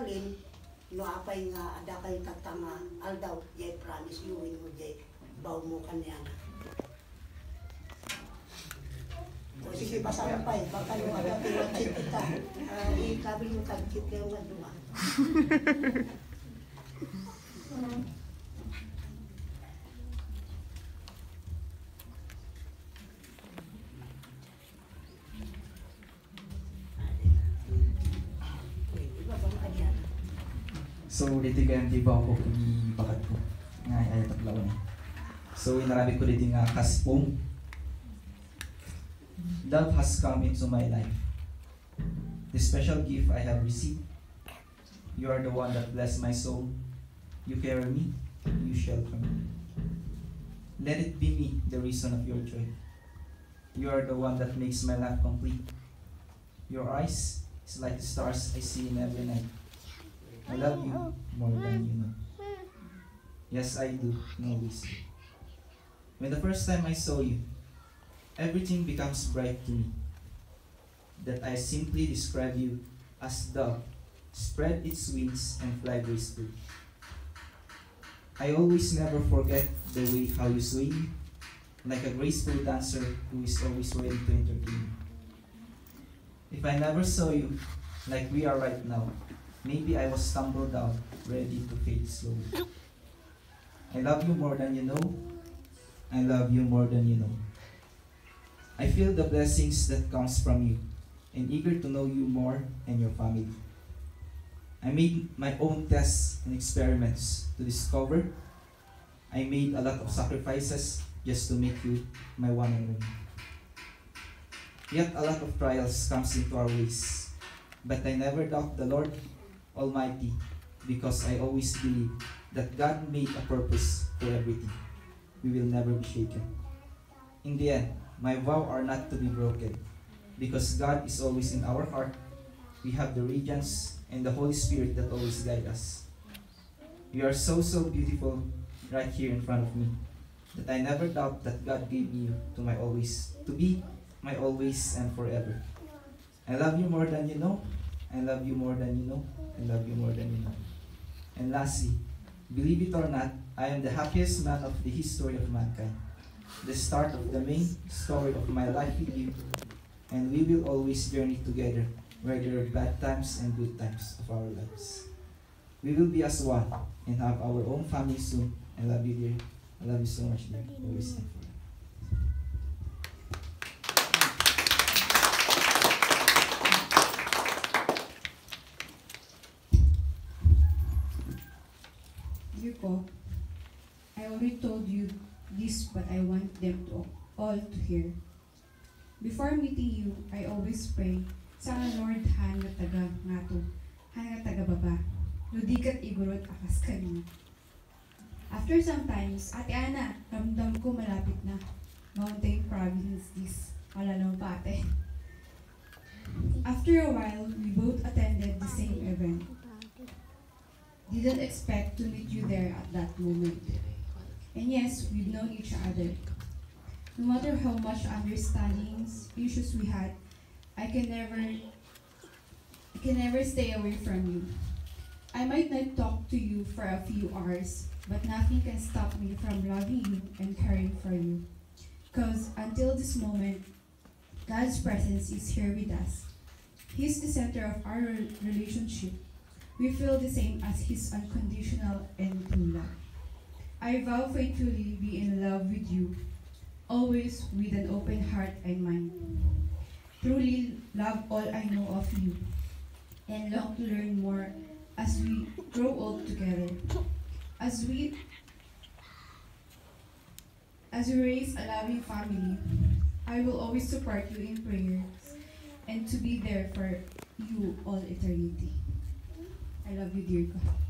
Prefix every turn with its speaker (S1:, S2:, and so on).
S1: balin, no apay nga ada kay tatanga aldaw jay promise you in mo jay baw mo kanyan. O sige pasampay baka no ada tiwachit kita. Uh, ikabil mo tagkit yung nga duma.
S2: So, dito kaya di ba ako bakat ko. Nga, ay tatlaw. So, inarabi ko dito nga kaspong. Love has come into my life. The special gift I have received. You are the one that bless my soul. You carry me, you shelter me. Let it be me, the reason of your joy. You are the one that makes my life complete. Your eyes is like the stars I see in every night. I love you more than you know. Yes, I do, no reason. When the first time I saw you, everything becomes bright to me. That I simply describe you as dove, spread its wings and fly gracefully. I always never forget the way how you swing, like a graceful dancer who is always ready to entertain. If I never saw you like we are right now, Maybe I was stumbled out, ready to fade slowly. I love you more than you know. I love you more than you know. I feel the blessings that comes from you, and eager to know you more and your family. I made my own tests and experiments to discover. I made a lot of sacrifices just to make you my one and only. Yet a lot of trials comes into our ways, but I never doubt the Lord Almighty because I always believe that God made a purpose for everything. We will never be shaken. In the end, my vow are not to be broken because God is always in our heart. We have the radiance and the Holy Spirit that always guide us. You are so so beautiful right here in front of me that I never doubt that God gave you to my always to be my always and forever. I love you more than you know. I love you more than you know. I love you more than you know. And lastly, believe it or not, I am the happiest man of the history of mankind. The start of the main story of my life with you. And we will always journey together, where there are bad times and good times of our lives. We will be as one and have our own family soon. I love you, dear. I love you so much, dear. Always and.
S3: Ko, I already told you this, but I want them to all to hear. Before meeting you, I always pray, sana Lord han nga taga nga to, han nga taga baba, no di kat igurot akas kanina. After some times, Ate Ana, ramdam ko malapit na. Mountain province this, wala nang pate. After a while, we both attended the same. Didn't expect to meet you there at that moment. And yes, we've known each other. No matter how much understandings, issues we had, I can never I can never stay away from you. I might not talk to you for a few hours, but nothing can stop me from loving you and caring for you. Because until this moment, God's presence is here with us. He's the center of our relationship. We feel the same as His unconditional and true love. I vow faithfully be in love with you, always with an open heart and mind. Truly love all I know of you, and long to learn more as we grow old together. As we as we raise a loving family, I will always support you in prayers and to be there for you all eternity. I love you, dear God.